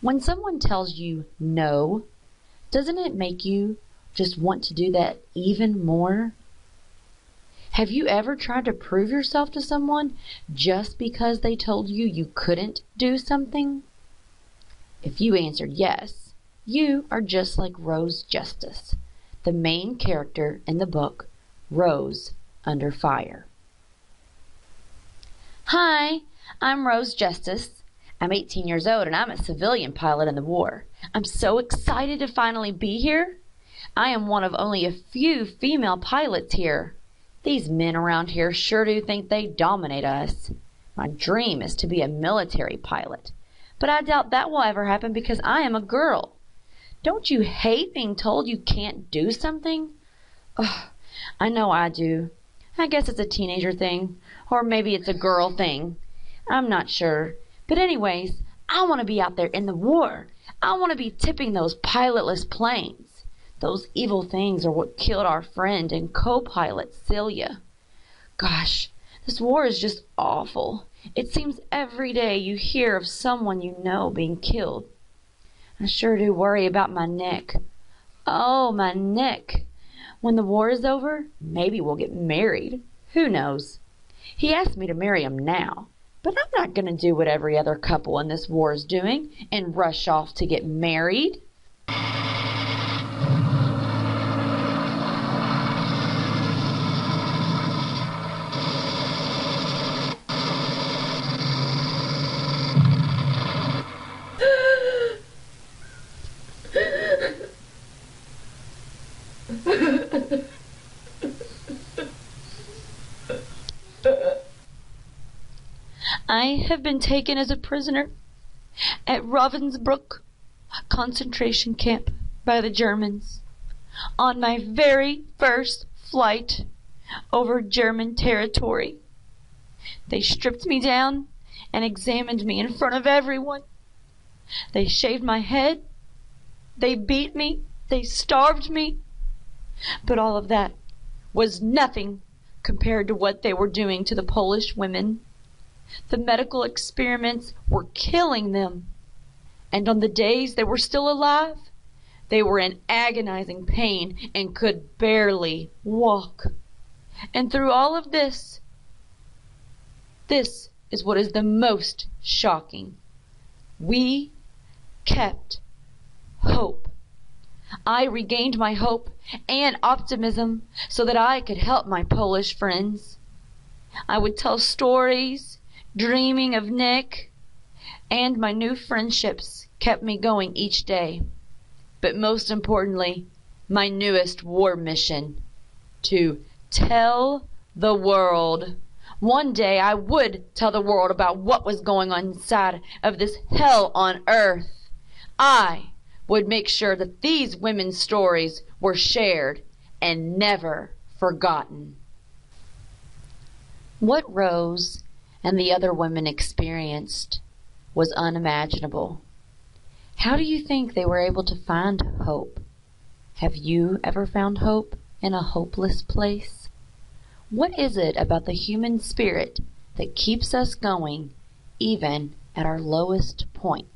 When someone tells you no, doesn't it make you just want to do that even more? Have you ever tried to prove yourself to someone just because they told you you couldn't do something? If you answered yes, you are just like Rose Justice, the main character in the book Rose Under Fire. Hi, I'm Rose Justice. I'm 18 years old and I'm a civilian pilot in the war. I'm so excited to finally be here. I am one of only a few female pilots here. These men around here sure do think they dominate us. My dream is to be a military pilot, but I doubt that will ever happen because I am a girl. Don't you hate being told you can't do something? Ugh, I know I do. I guess it's a teenager thing, or maybe it's a girl thing. I'm not sure. But anyways, I want to be out there in the war. I want to be tipping those pilotless planes. Those evil things are what killed our friend and co-pilot Celia. Gosh, this war is just awful. It seems every day you hear of someone you know being killed. I sure do worry about my Nick. Oh, my Nick. When the war is over, maybe we'll get married. Who knows? He asked me to marry him now, but I'm not going to do what every other couple in this war is doing and rush off to get married. I have been taken as a prisoner at Ravensbrück concentration camp by the Germans on my very first flight over German territory. They stripped me down and examined me in front of everyone. They shaved my head. They beat me. They starved me. But all of that was nothing compared to what they were doing to the Polish women. The medical experiments were killing them. And on the days they were still alive, they were in agonizing pain and could barely walk. And through all of this, this is what is the most shocking. We kept hope. I regained my hope and optimism so that I could help my Polish friends. I would tell stories dreaming of Nick, and my new friendships kept me going each day. But most importantly, my newest war mission to tell the world. One day I would tell the world about what was going on inside of this hell on earth. I would make sure that these women's stories were shared and never forgotten. What Rose and the other women experienced was unimaginable. How do you think they were able to find hope? Have you ever found hope in a hopeless place? What is it about the human spirit that keeps us going even at our lowest point?